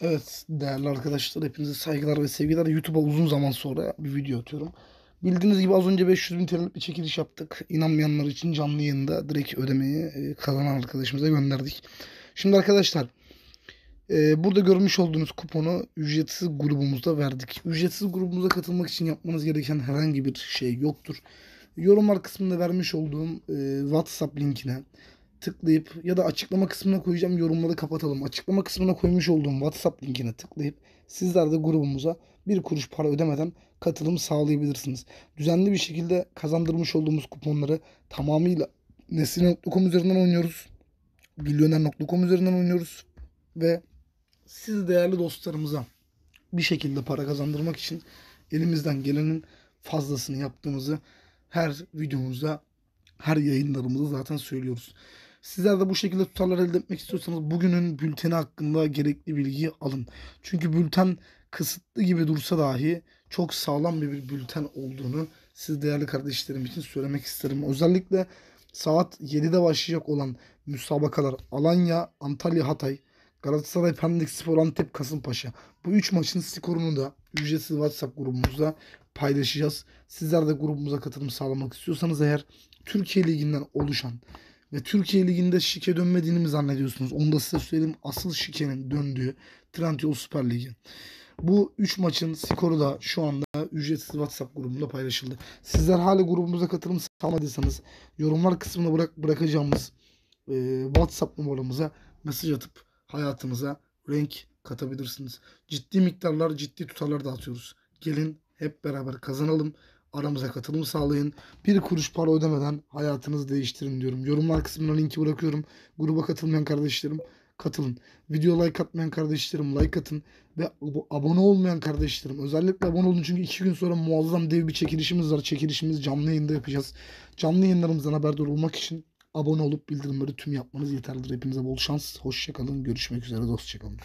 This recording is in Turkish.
Evet değerli arkadaşlar hepinize saygılar ve sevgiler. YouTube'a uzun zaman sonra bir video atıyorum. Bildiğiniz gibi az önce 500 bin TL'lik bir çekiliş yaptık. İnanmayanlar için canlı yayında direkt ödemeyi e, kazanan arkadaşımıza gönderdik. Şimdi arkadaşlar e, burada görmüş olduğunuz kuponu ücretsiz grubumuzda verdik. Ücretsiz grubumuza katılmak için yapmanız gereken herhangi bir şey yoktur. Yorumlar kısmında vermiş olduğum e, WhatsApp linkine tıklayıp ya da açıklama kısmına koyacağım yorumları kapatalım. Açıklama kısmına koymuş olduğum WhatsApp linkine tıklayıp sizler de grubumuza bir kuruş para ödemeden katılım sağlayabilirsiniz. Düzenli bir şekilde kazandırmış olduğumuz kuponları tamamıyla Nesine.com üzerinden oynuyoruz. Milyoner.com üzerinden oynuyoruz. Ve siz değerli dostlarımıza bir şekilde para kazandırmak için elimizden gelenin fazlasını yaptığımızı her videomuzda her yayınlarımızda zaten söylüyoruz. Sizler de bu şekilde tutarlar elde etmek istiyorsanız bugünün bülteni hakkında gerekli bilgiyi alın. Çünkü bülten kısıtlı gibi dursa dahi çok sağlam bir, bir bülten olduğunu siz değerli kardeşlerim için söylemek isterim. Özellikle saat 7'de başlayacak olan müsabakalar Alanya, Antalya, Hatay, Galatasaray, Pendik Spor, Antep, Kasımpaşa. Bu üç maçın skorunu da ücretsiz WhatsApp grubumuzda paylaşacağız. Sizler de grubumuza katılım sağlamak istiyorsanız eğer Türkiye Ligi'nden oluşan ve Türkiye Ligi'nde şike dönmediğini mi zannediyorsunuz? Onu da size söyleyeyim. Asıl şikenin döndüğü Trendyol Süper Ligi. Bu 3 maçın skoru da şu anda ücretsiz WhatsApp grubunda paylaşıldı. Sizler hala grubumuza katılım sağlamadıysanız yorumlar kısmına bırak bırakacağımız e, WhatsApp numaramıza mesaj atıp hayatınıza renk katabilirsiniz. Ciddi miktarlar, ciddi tutarlar dağıtıyoruz. Gelin hep beraber kazanalım. Aramıza katılım sağlayın. Bir kuruş para ödemeden hayatınızı değiştirin diyorum. Yorumlar kısmına linki bırakıyorum. Gruba katılmayan kardeşlerim katılın. Video like atmayan kardeşlerim like atın. Ve abone olmayan kardeşlerim özellikle abone olun. Çünkü iki gün sonra muazzam dev bir çekilişimiz var. Çekilişimizi canlı yayında yapacağız. Canlı yayınlarımızdan haberdar olmak için abone olup bildirimleri tüm yapmanız yeterlidir. Hepinize bol şans. Hoşçakalın. Görüşmek üzere. Dostçakalın.